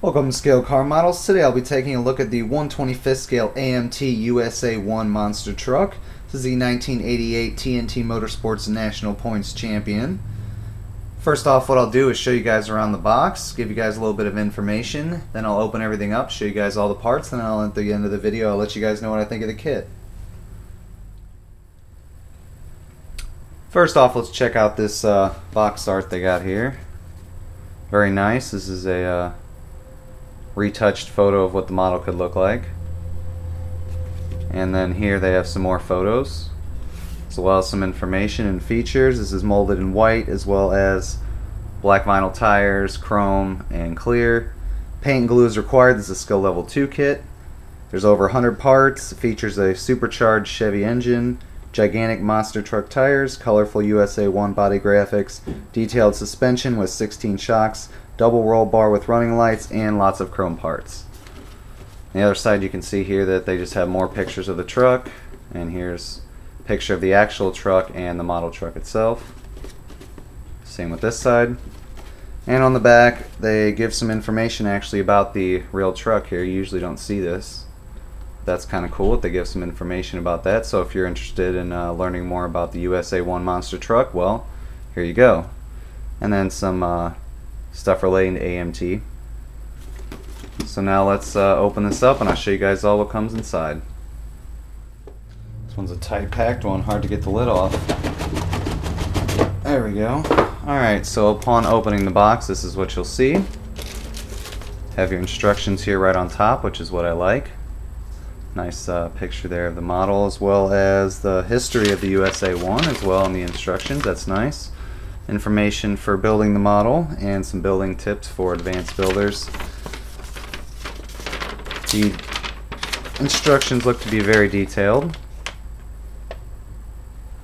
Welcome to Scale Car Models. Today I'll be taking a look at the 125th scale AMT USA 1 monster truck. This is the 1988 TNT Motorsports National Points Champion. First off, what I'll do is show you guys around the box, give you guys a little bit of information, then I'll open everything up, show you guys all the parts, and I'll at the end of the video I'll let you guys know what I think of the kit. First off, let's check out this uh, box art they got here. Very nice. This is a uh, retouched photo of what the model could look like. And then here they have some more photos, as well as some information and features. This is molded in white, as well as black vinyl tires, chrome, and clear. Paint and glue is required. This is a skill level 2 kit. There's over 100 parts. It features a supercharged Chevy engine, gigantic monster truck tires, colorful USA 1 body graphics, detailed suspension with 16 shocks, double roll bar with running lights, and lots of chrome parts. On the other side you can see here that they just have more pictures of the truck, and here's a picture of the actual truck and the model truck itself. Same with this side. And on the back, they give some information actually about the real truck here. You usually don't see this. That's kind of cool. That they give some information about that. So if you're interested in uh, learning more about the USA 1 monster truck, well, here you go. And then some uh, stuff relating to AMT. So now let's uh, open this up and I'll show you guys all what comes inside. This one's a tight packed one, hard to get the lid off. There we go. Alright, so upon opening the box, this is what you'll see. Have your instructions here right on top, which is what I like. Nice uh, picture there of the model as well as the history of the USA 1 as well in the instructions. That's nice information for building the model and some building tips for advanced builders. The instructions look to be very detailed.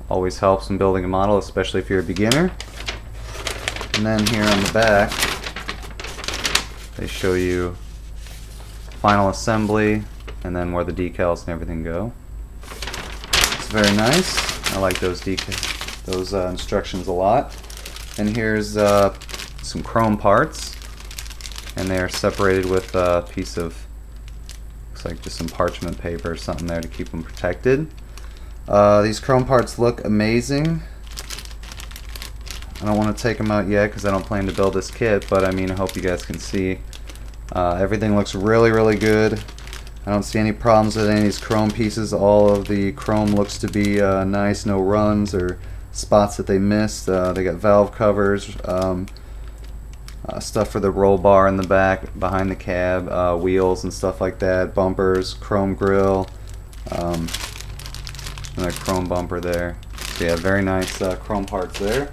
Always helps in building a model, especially if you're a beginner. And then here on the back, they show you final assembly and then where the decals and everything go. It's very nice. I like those decals, those uh, instructions a lot. And here's uh, some chrome parts. And they are separated with a piece of, looks like just some parchment paper or something there to keep them protected. Uh, these chrome parts look amazing. I don't want to take them out yet because I don't plan to build this kit, but I mean, I hope you guys can see. Uh, everything looks really, really good. I don't see any problems with any of these chrome pieces. All of the chrome looks to be uh, nice, no runs or spots that they missed. Uh, they got valve covers, um, uh, stuff for the roll bar in the back, behind the cab, uh, wheels and stuff like that, bumpers, chrome grill, um, another chrome bumper there. So yeah, very nice uh, chrome parts there.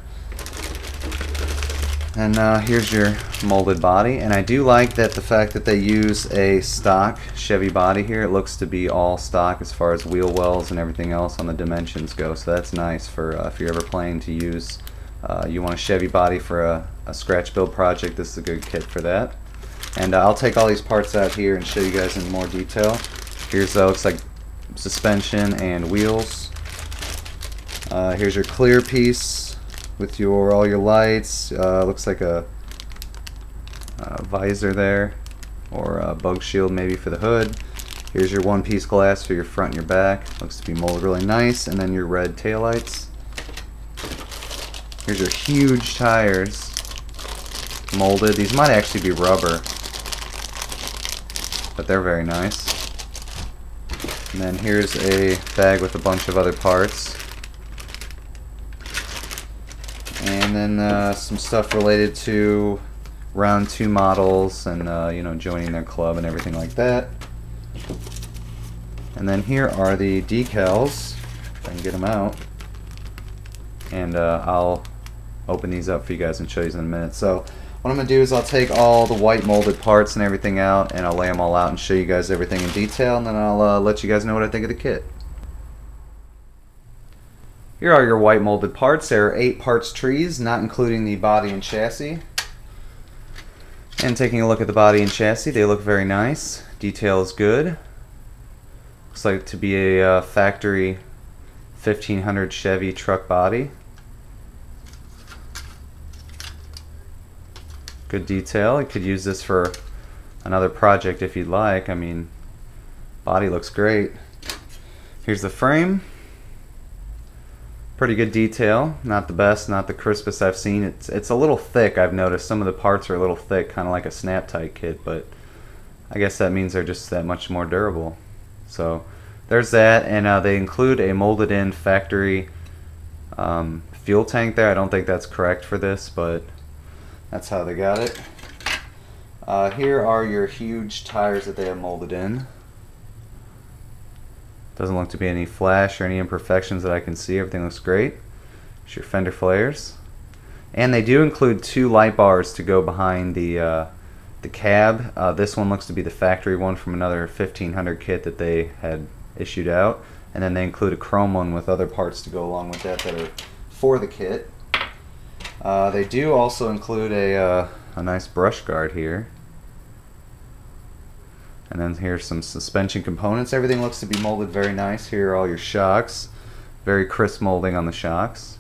And uh, here's your molded body. And I do like that the fact that they use a stock Chevy body here. It looks to be all stock as far as wheel wells and everything else on the dimensions go. So that's nice for uh, if you're ever planning to use, uh, you want a Chevy body for a, a, scratch build project, this is a good kit for that. And uh, I'll take all these parts out here and show you guys in more detail. Here's uh, looks like suspension and wheels. Uh, here's your clear piece with your all your lights. Uh, looks like a, a, visor there, or a bug shield maybe for the hood. Here's your one-piece glass for your front and your back. Looks to be molded really nice. And then your red taillights. Here's your huge tires molded. These might actually be rubber, but they're very nice. And then here's a bag with a bunch of other parts. and then uh, some stuff related to round two models and uh, you know joining their club and everything like that. And then here are the decals. If I can get them out, and uh, I'll open these up for you guys and show you in a minute. So what I'm gonna do is I'll take all the white molded parts and everything out, and I'll lay them all out and show you guys everything in detail, and then I'll uh, let you guys know what I think of the kit. Here are your white molded parts. There are eight parts trees, not including the body and chassis. And taking a look at the body and chassis, they look very nice. Detail is good. Looks like to be a uh, factory 1500 Chevy truck body. Good detail. You could use this for another project if you'd like. I mean, body looks great. Here's the frame. Pretty good detail. Not the best, not the crispest I've seen. It's it's a little thick. I've noticed some of the parts are a little thick, kind of like a snap tight kit, but I guess that means they're just that much more durable. So there's that, and uh, they include a molded in factory um, fuel tank there. I don't think that's correct for this, but that's how they got it. Uh, here are your huge tires that they have molded in. Doesn't look to be any flash or any imperfections that I can see. Everything looks great. Here's your fender flares. And they do include two light bars to go behind the uh, the cab. Uh, this one looks to be the factory one from another 1500 kit that they had issued out. And then they include a chrome one with other parts to go along with that that are for the kit. Uh, they do also include a, uh, a nice brush guard here. And then here's some suspension components. Everything looks to be molded very nice. Here are all your shocks. Very crisp molding on the shocks.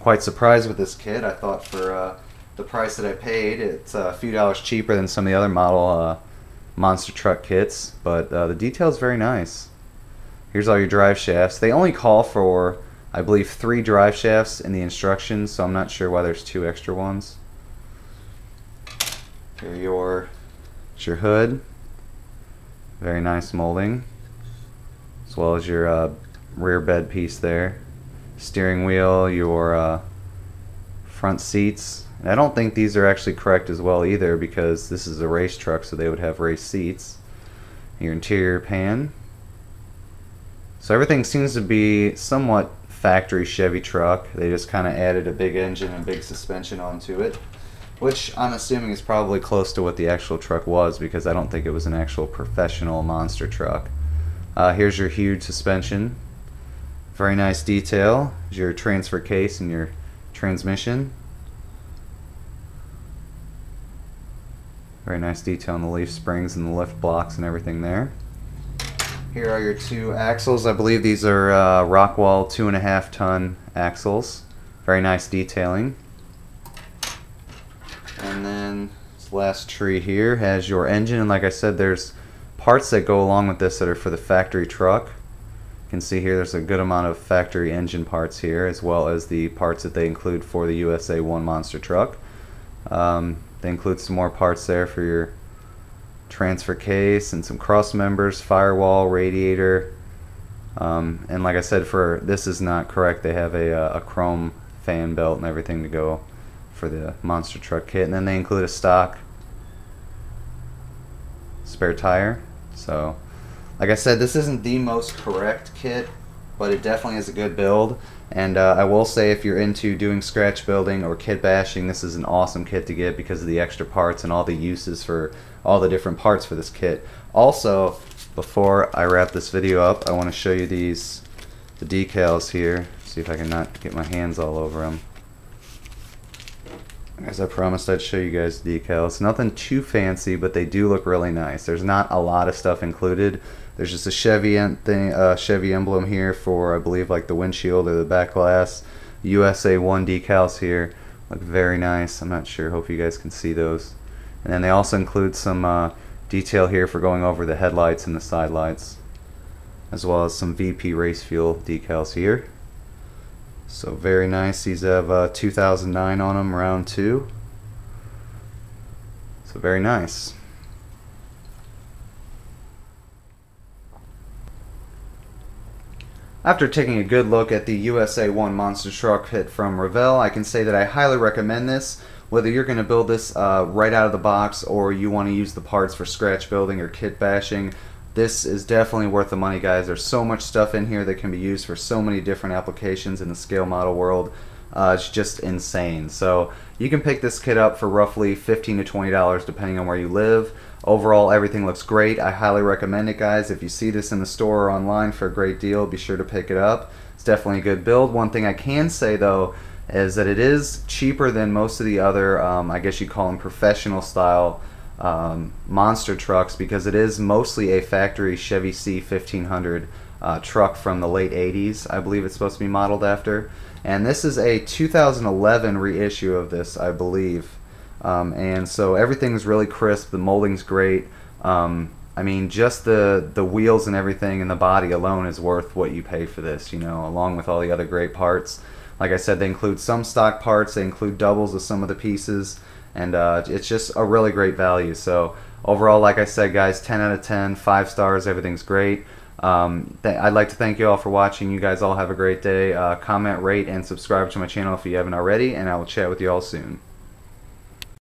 Quite surprised with this kit. I thought for uh, the price that I paid, it's a few dollars cheaper than some of the other model uh, monster truck kits. But uh, the detail is very nice. Here's all your drive shafts. They only call for, I believe, three drive shafts in the instructions, so I'm not sure why there's two extra ones. Here your your hood. Very nice molding. As well as your uh, rear bed piece there. Steering wheel, your uh, front seats. And I don't think these are actually correct as well either because this is a race truck so they would have race seats. Your interior pan. So everything seems to be somewhat factory Chevy truck. They just kind of added a big engine and big suspension onto it which I'm assuming is probably close to what the actual truck was because I don't think it was an actual professional monster truck. Uh, here's your huge suspension. Very nice detail. Here's your transfer case and your transmission. Very nice detail on the leaf springs and the lift blocks and everything there. Here are your two axles. I believe these are uh, Rockwell two and a half ton axles. Very nice detailing. And then this last tree here has your engine. And like I said, there's parts that go along with this that are for the factory truck. You can see here there's a good amount of factory engine parts here as well as the parts that they include for the USA 1 monster truck. Um, they include some more parts there for your transfer case and some cross members, firewall, radiator. Um, and like I said, for this is not correct. They have a, a chrome fan belt and everything to go for the monster truck kit and then they include a stock spare tire. So like I said this isn't the most correct kit but it definitely is a good build. And uh, I will say if you're into doing scratch building or kit bashing this is an awesome kit to get because of the extra parts and all the uses for all the different parts for this kit. Also before I wrap this video up I want to show you these the decals here. See if I can not get my hands all over them as I promised, I'd show you guys the decals. Nothing too fancy, but they do look really nice. There's not a lot of stuff included. There's just a Chevy thing, uh, Chevy emblem here for I believe like the windshield or the back glass. USA One decals here look very nice. I'm not sure. Hope you guys can see those. And then they also include some uh, detail here for going over the headlights and the side lights, as well as some VP Race Fuel decals here. So very nice. These have uh, 2009 on them, round two. So very nice. After taking a good look at the USA 1 monster truck kit from Revell, I can say that I highly recommend this. Whether you're going to build this uh, right out of the box or you want to use the parts for scratch building or kit bashing, this is definitely worth the money guys. There's so much stuff in here that can be used for so many different applications in the scale model world. Uh, it's just insane. So you can pick this kit up for roughly 15 to 20 dollars depending on where you live. Overall everything looks great. I highly recommend it guys. If you see this in the store or online for a great deal be sure to pick it up. It's definitely a good build. One thing I can say though is that it is cheaper than most of the other um, I guess you'd call them professional style um, monster trucks because it is mostly a factory Chevy C1500 uh, truck from the late 80s, I believe it's supposed to be modeled after. And this is a 2011 reissue of this, I believe. Um, and so everything's really crisp. The molding's great. Um, I mean, just the the wheels and everything and the body alone is worth what you pay for this. You know, along with all the other great parts. Like I said, they include some stock parts. They include doubles of some of the pieces, and uh, it's just a really great value. So overall, like I said, guys, 10 out of 10, five stars. Everything's great. Um, I'd like to thank you all for watching. You guys all have a great day. Uh, comment, rate, and subscribe to my channel if you haven't already, and I will chat with you all soon.